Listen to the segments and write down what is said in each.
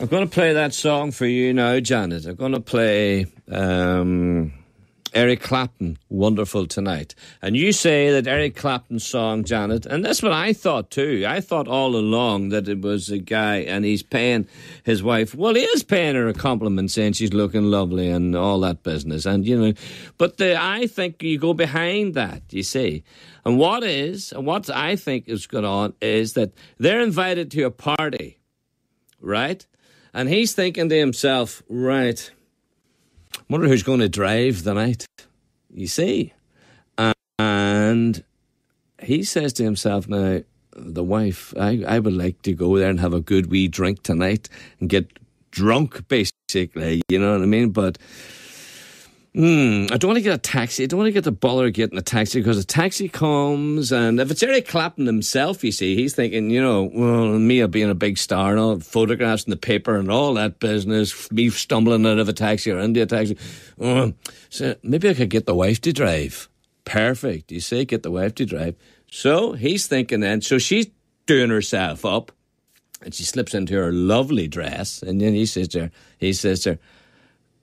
I'm going to play that song for you now, Janet. I'm going to play um, Eric Clapton, Wonderful Tonight. And you say that Eric Clapton's song, Janet, and that's what I thought too. I thought all along that it was a guy and he's paying his wife, well, he is paying her a compliment saying she's looking lovely and all that business. And, you know, but the, I think you go behind that, you see. And what is, and what I think is going on is that they're invited to a party, right? And he's thinking to himself, right, wonder who's going to drive the night, you see. And he says to himself now, the wife, I, I would like to go there and have a good wee drink tonight and get drunk, basically, you know what I mean? But Mm, I don't want to get a taxi. I don't want to get the bother of getting a taxi because a taxi comes, and if it's Eric Clapton himself, you see, he's thinking, you know, well, me being a big star and all photographs in the paper and all that business, me stumbling out of a taxi or into a taxi. Oh, so maybe I could get the wife to drive. Perfect. You see, get the wife to drive. So he's thinking then, so she's doing herself up, and she slips into her lovely dress, and then he says to her, he says to her,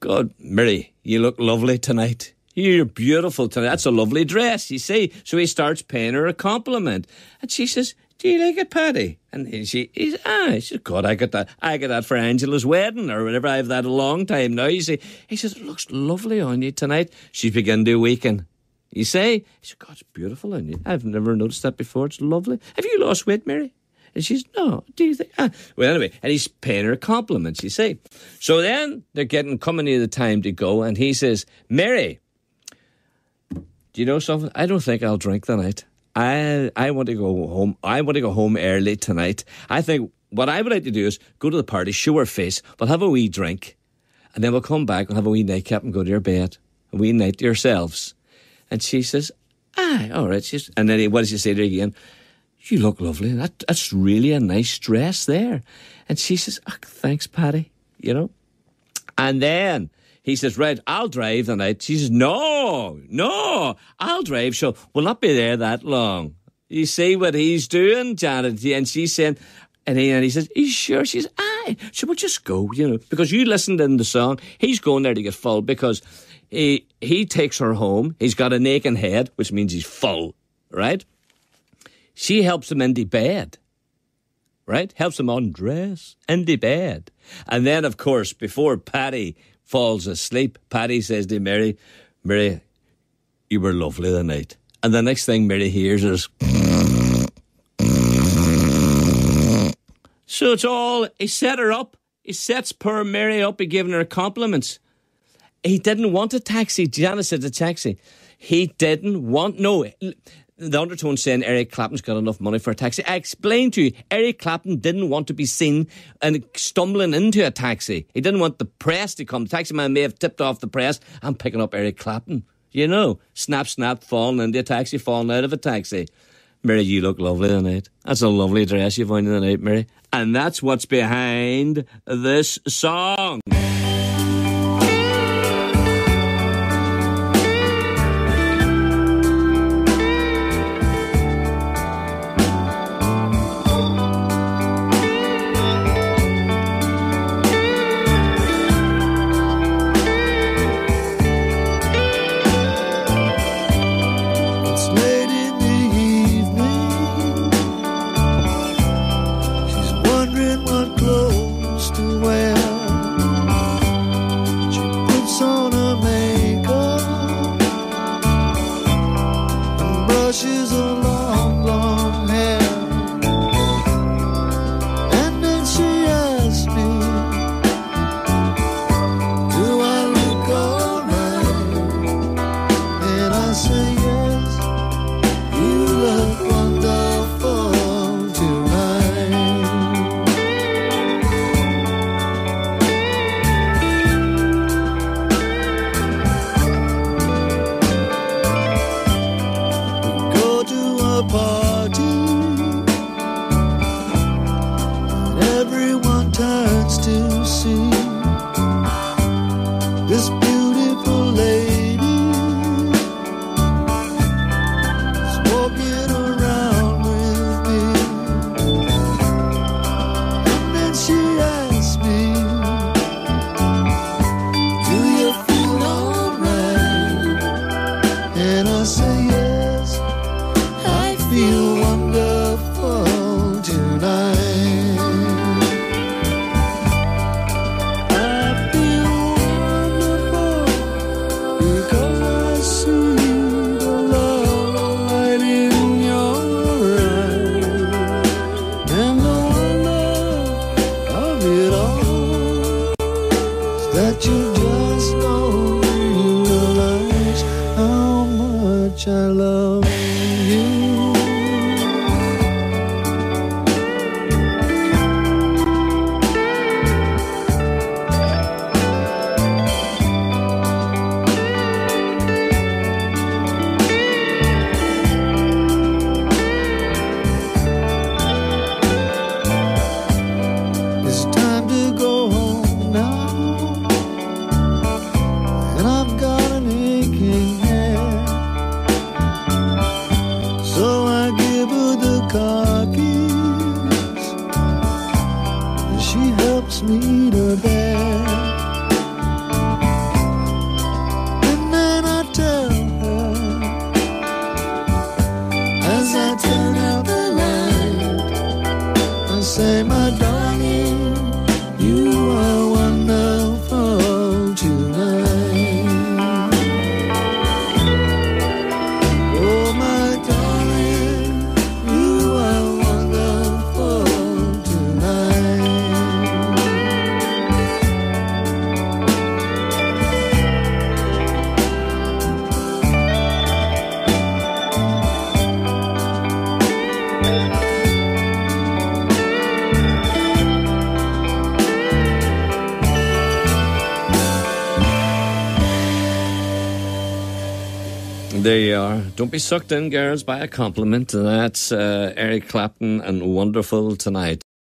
God, Mary, you look lovely tonight. You're beautiful tonight. That's a lovely dress, you see. So he starts paying her a compliment. And she says, Do you like it, Paddy? And she, he's, ah, he says, God, I got that. I got that for Angela's wedding or whatever. I have that a long time now. You see, he says, It looks lovely on you tonight. She's begun to weaken. You say, he said, God, it's beautiful on you. I've never noticed that before. It's lovely. Have you lost weight, Mary? And she's, no, do you think? Ah. Well, anyway, and he's paying her compliments, you see. So then they're getting coming near the time to go, and he says, Mary, do you know something? I don't think I'll drink tonight. I I want to go home. I want to go home early tonight. I think what I would like to do is go to the party, show her face, we'll have a wee drink, and then we'll come back, we'll have a wee nightcap and go to your bed. A wee night to yourselves. And she says, Aye, all right. She's, and then he, what does she say to her again? You look lovely. That, that's really a nice dress there. And she says, oh, Thanks, Paddy. You know? And then he says, Right, I'll drive the night. She says, No, no, I'll drive. So we'll not be there that long. You see what he's doing, Janet? And she's saying, and he, and he says, you sure? She's, Aye. So we'll just go, you know, because you listened in the song. He's going there to get full because he, he takes her home. He's got a naked head, which means he's full, right? She helps him into bed, right? Helps him undress into bed. And then, of course, before Paddy falls asleep, Paddy says to Mary, Mary, you were lovely the night. And the next thing Mary hears is. So it's all, he set her up. He sets poor Mary up. He giving her compliments. He didn't want a taxi. Janice said a taxi. He didn't want, no, the undertone saying Eric Clapton's got enough money for a taxi. I explained to you, Eric Clapton didn't want to be seen and stumbling into a taxi. He didn't want the press to come. The taxi man may have tipped off the press. I'm picking up Eric Clapton. You know, snap, snap, falling into a taxi, falling out of a taxi. Mary, you look lovely tonight. That's a lovely dress you've on tonight, Mary. And that's what's behind this song. There you are. Don't be sucked in, girls, by a compliment. That's uh, Eric Clapton and Wonderful Tonight.